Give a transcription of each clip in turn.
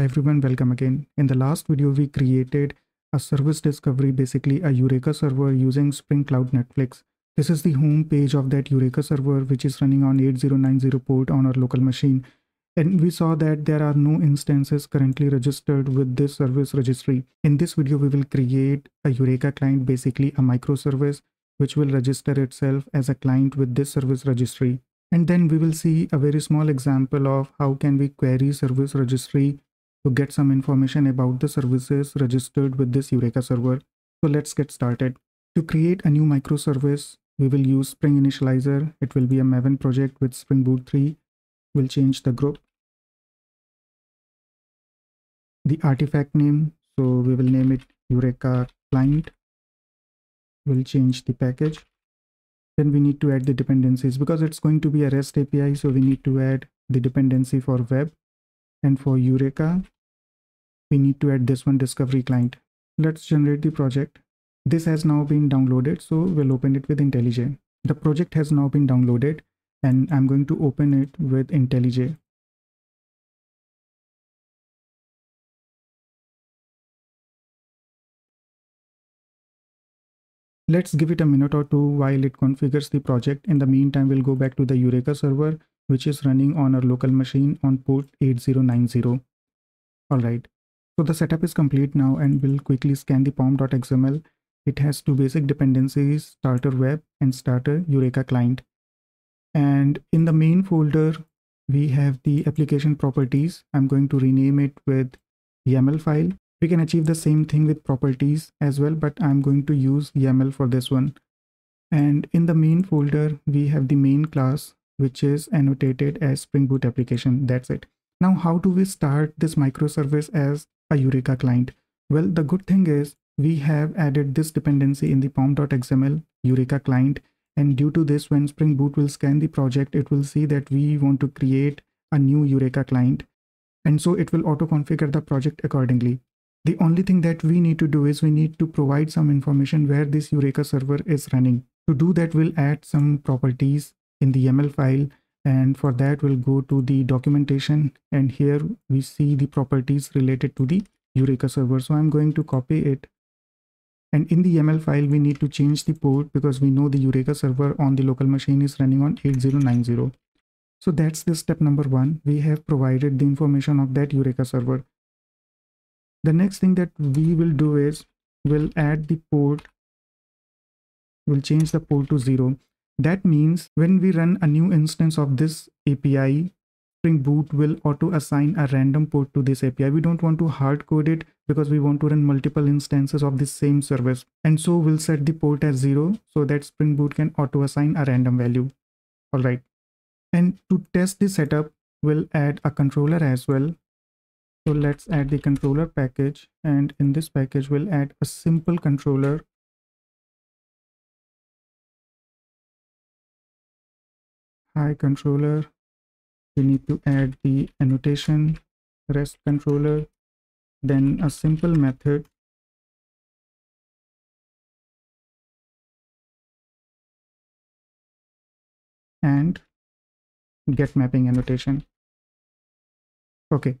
Hi everyone, welcome again. In the last video, we created a service discovery, basically a Eureka server using Spring Cloud Netflix. This is the home page of that Eureka server, which is running on 8090 port on our local machine. And we saw that there are no instances currently registered with this service registry. In this video, we will create a Eureka client, basically a microservice, which will register itself as a client with this service registry. And then we will see a very small example of how can we query service registry to get some information about the services registered with this Eureka server. So let's get started. To create a new microservice, we will use Spring Initializr. It will be a Maven project with Spring Boot 3. We'll change the group. The artifact name, so we will name it Eureka client. We'll change the package then we need to add the dependencies because it's going to be a REST API. So we need to add the dependency for web and for Eureka. We need to add this one discovery client. Let's generate the project. This has now been downloaded. So we'll open it with IntelliJ. The project has now been downloaded and I'm going to open it with IntelliJ. Let's give it a minute or two while it configures the project. In the meantime, we'll go back to the Eureka server, which is running on our local machine on port 8090. All right. So the setup is complete now and we'll quickly scan the pom.xml. It has two basic dependencies, starter web and starter Eureka client. And in the main folder, we have the application properties. I'm going to rename it with YAML file we can achieve the same thing with properties as well, but I'm going to use YAML for this one. And in the main folder, we have the main class, which is annotated as Spring Boot application. That's it. Now, how do we start this microservice as a Eureka client? Well, the good thing is we have added this dependency in the pom.xml Eureka client. And due to this, when Spring Boot will scan the project, it will see that we want to create a new Eureka client. And so it will auto configure the project accordingly. The only thing that we need to do is we need to provide some information where this Eureka server is running. To do that, we'll add some properties in the YAML file. And for that, we'll go to the documentation. And here we see the properties related to the Eureka server. So I'm going to copy it. And in the YAML file, we need to change the port because we know the Eureka server on the local machine is running on 8090. So that's the step number one. We have provided the information of that Eureka server the next thing that we will do is we'll add the port we'll change the port to zero that means when we run a new instance of this api spring boot will auto assign a random port to this api we don't want to hard code it because we want to run multiple instances of the same service. And so we'll set the port as zero so that spring boot can auto assign a random value. All right. And to test the setup we'll add a controller as well. So let's add the controller package. And in this package we'll add a simple controller hi controller. We need to add the annotation rest controller. Then a simple method. And get mapping annotation. Okay.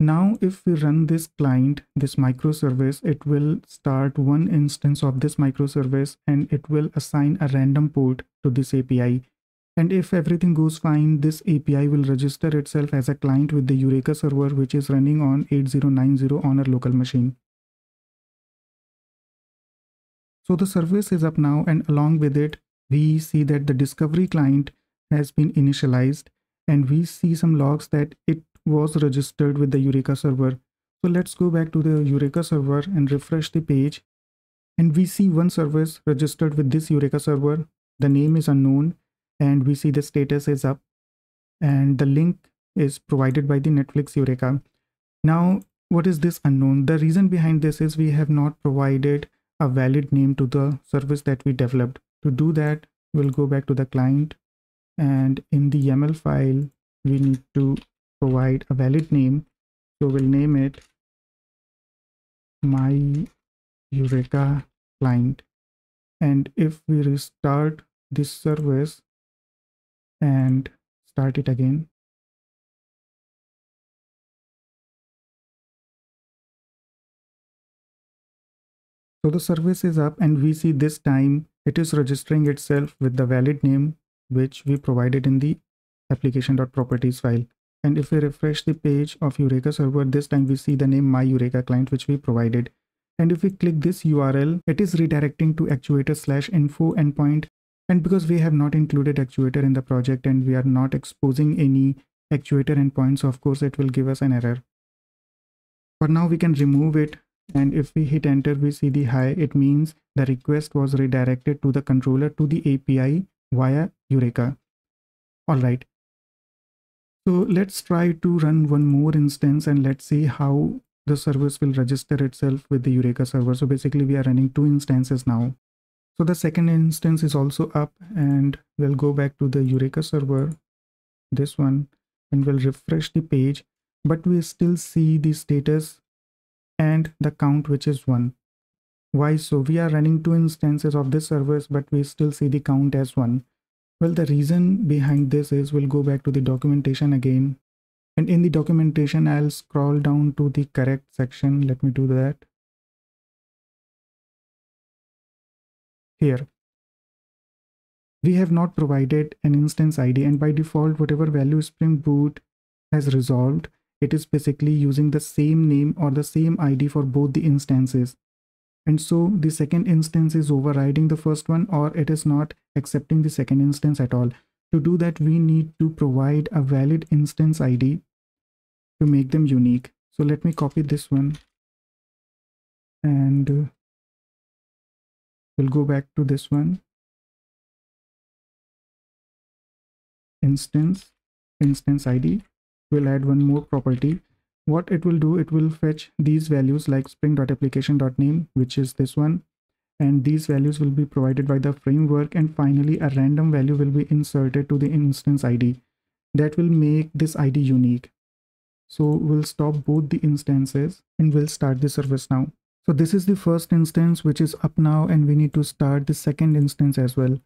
Now, if we run this client, this microservice, it will start one instance of this microservice and it will assign a random port to this API. And if everything goes fine, this API will register itself as a client with the Eureka server, which is running on 8090 on our local machine. So the service is up now and along with it, we see that the discovery client has been initialized and we see some logs that it was registered with the Eureka server. So let's go back to the Eureka server and refresh the page. And we see one service registered with this Eureka server. The name is unknown and we see the status is up and the link is provided by the Netflix Eureka. Now, what is this unknown? The reason behind this is we have not provided a valid name to the service that we developed. To do that, we'll go back to the client and in the YAML file, we need to provide a valid name. So we'll name it my Eureka client. And if we restart this service and start it again. So the service is up and we see this time it is registering itself with the valid name which we provided in the application.properties file. And if we refresh the page of Eureka server, this time we see the name my Eureka client which we provided. And if we click this URL, it is redirecting to actuator slash info endpoint and because we have not included actuator in the project and we are not exposing any actuator endpoints, of course, it will give us an error. For now, we can remove it. And if we hit enter, we see the hi. It means the request was redirected to the controller to the API via Eureka. All right. So let's try to run one more instance and let's see how the service will register itself with the Eureka server. So basically we are running two instances now. So the second instance is also up and we'll go back to the Eureka server, this one, and we'll refresh the page, but we still see the status and the count, which is one. Why so? We are running two instances of this service, but we still see the count as one. Well, the reason behind this is we'll go back to the documentation again and in the documentation I'll scroll down to the correct section let me do that here. We have not provided an instance id and by default whatever value spring boot has resolved it is basically using the same name or the same id for both the instances. And so the second instance is overriding the first one or it is not accepting the second instance at all. To do that, we need to provide a valid instance ID to make them unique. So let me copy this one. And uh, we'll go back to this one. Instance, instance ID. We'll add one more property. What it will do, it will fetch these values like spring.application.name, which is this one, and these values will be provided by the framework and finally a random value will be inserted to the instance id that will make this id unique so we'll stop both the instances and we'll start the service now so this is the first instance which is up now and we need to start the second instance as well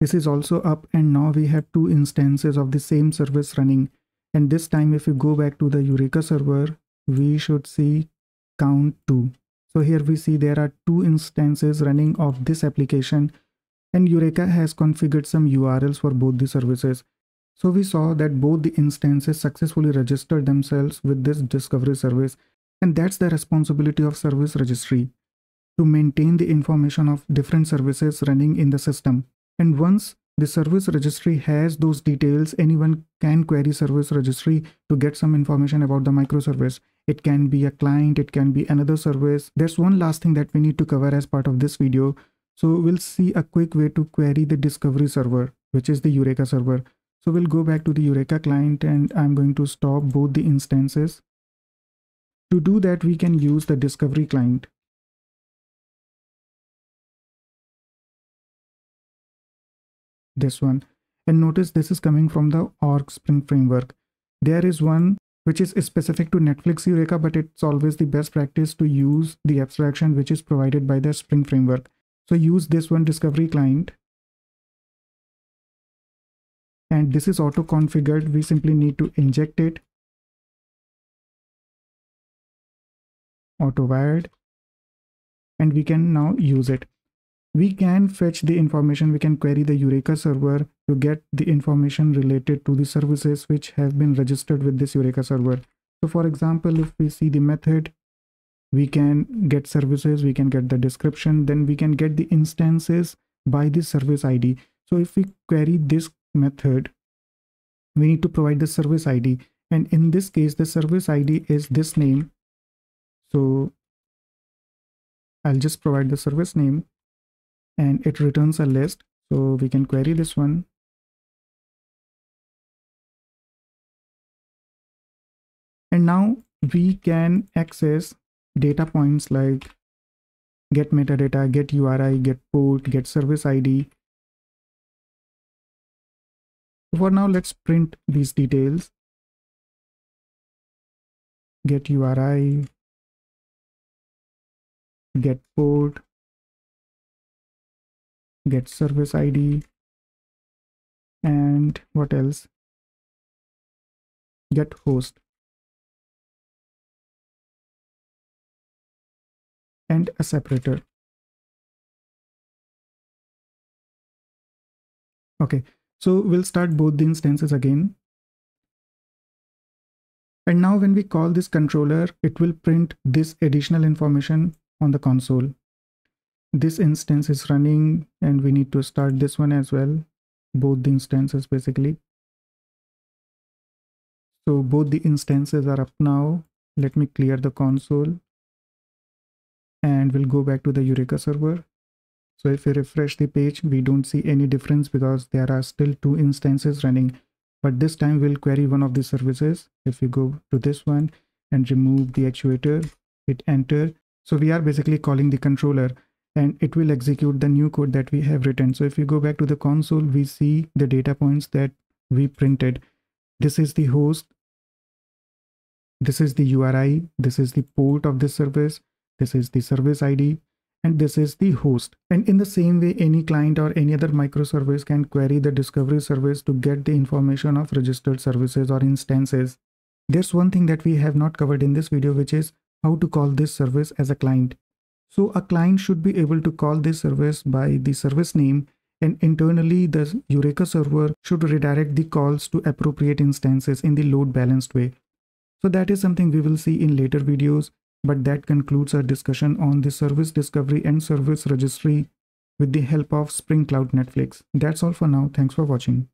this is also up and now we have two instances of the same service running and this time if we go back to the eureka server we should see count 2. So here we see there are two instances running of this application and Eureka has configured some URLs for both the services. So we saw that both the instances successfully registered themselves with this discovery service and that's the responsibility of service registry to maintain the information of different services running in the system. And once the service registry has those details, anyone can query service registry to get some information about the microservice. It can be a client, it can be another service. There's one last thing that we need to cover as part of this video. So we'll see a quick way to query the discovery server, which is the Eureka server. So we'll go back to the Eureka client and I'm going to stop both the instances. To do that, we can use the discovery client. This one. And notice this is coming from the org spring framework. There is one which is specific to Netflix Eureka, but it's always the best practice to use the abstraction which is provided by the Spring framework. So use this one discovery client. And this is auto configured. We simply need to inject it. Auto wired. And we can now use it we can fetch the information we can query the eureka server to get the information related to the services which have been registered with this eureka server so for example if we see the method we can get services we can get the description then we can get the instances by the service id so if we query this method we need to provide the service id and in this case the service id is this name. So i'll just provide the service name and it returns a list. So we can query this one. And now we can access data points like get metadata get uri get port get service id for now, let's print these details. Get URI, get port, get service ID, and what else? Get host. and a separator. Okay, so we'll start both the instances again. And now when we call this controller, it will print this additional information on the console. This instance is running and we need to start this one as well. Both the instances basically. So both the instances are up now. Let me clear the console and we'll go back to the Eureka server. So if we refresh the page, we don't see any difference because there are still two instances running. But this time we'll query one of the services. If we go to this one and remove the actuator, hit enter. So we are basically calling the controller and it will execute the new code that we have written. So if you go back to the console, we see the data points that we printed. This is the host. This is the URI. This is the port of this service. This is the service ID and this is the host. And in the same way, any client or any other microservice can query the discovery service to get the information of registered services or instances. There's one thing that we have not covered in this video, which is how to call this service as a client. So a client should be able to call this service by the service name and internally the Eureka server should redirect the calls to appropriate instances in the load balanced way. So that is something we will see in later videos but that concludes our discussion on the service discovery and service registry with the help of Spring Cloud Netflix. That's all for now. Thanks for watching.